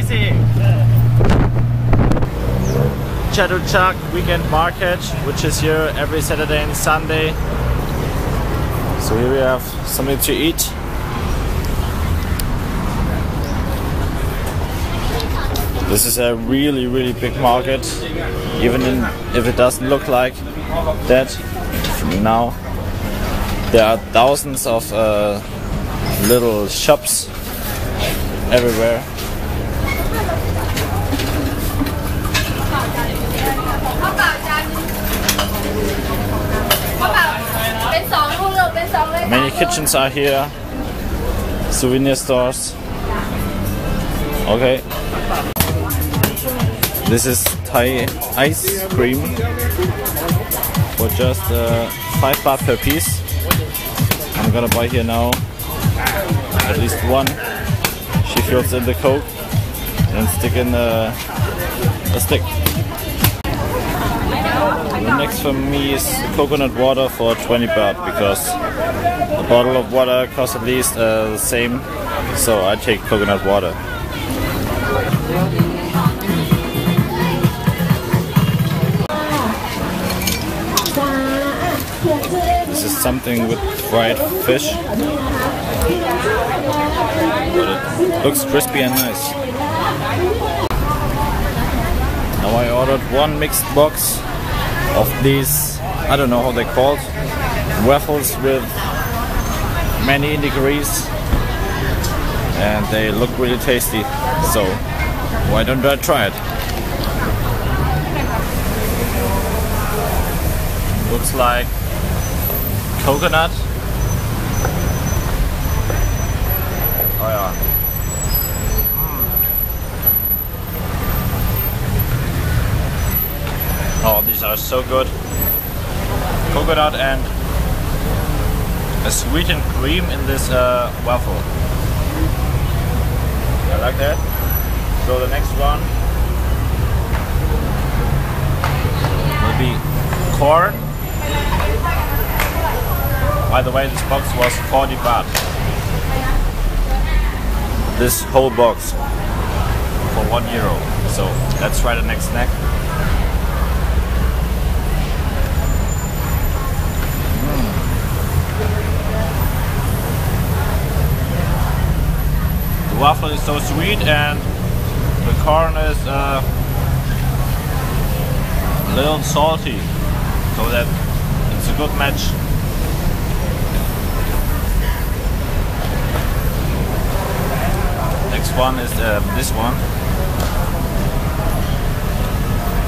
amazing! Chatuchak Weekend Market, which is here every Saturday and Sunday. So here we have something to eat. This is a really, really big market, even in, if it doesn't look like that now. There are thousands of uh, little shops everywhere. Kitchens are here, souvenir stores. Okay. This is Thai ice cream for just uh, 5 baht per piece. I'm gonna buy here now at least one. She fills in the coke and stick in a, a stick. The next for me is coconut water for 20 baht because a bottle of water costs at least uh, the same. So I take coconut water. This is something with fried fish. But it looks crispy and nice. Now I ordered one mixed box of these, I don't know how they're called, waffles with many degrees and they look really tasty. So why don't I try it? Looks like coconut. Oh yeah. Are so good. Coconut and a sweetened cream in this uh, waffle. I like that. So the next one will be corn. By the way, this box was 40 baht. This whole box for one euro. So let's try the next snack. Waffle is so sweet and the corn is uh, a little salty, so that it's a good match. Next one is uh, this one.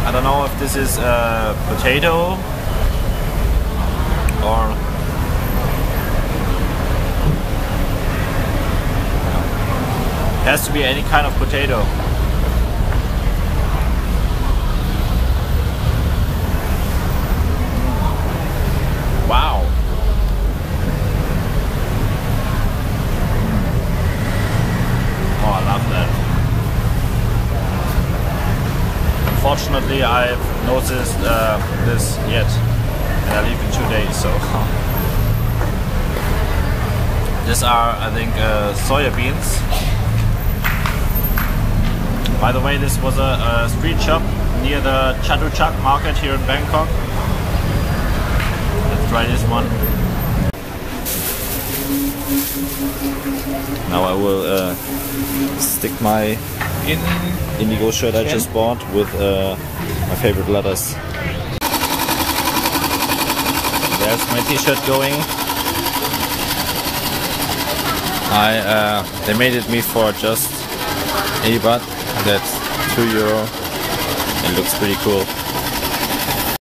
I don't know if this is uh, potato or has to be any kind of potato. Wow. Oh, I love that. Unfortunately, I've noticed uh, this yet, and I leave in two days, so. These are, I think, uh, soya beans. By the way, this was a, a street shop near the Chatuchak market here in Bangkok. Let's try this one. Now I will uh, stick my indigo shirt I just bought with uh, my favorite letters. There's my t-shirt going. I uh, they made it me for just 80 baht. That's 2 euro. It looks pretty cool.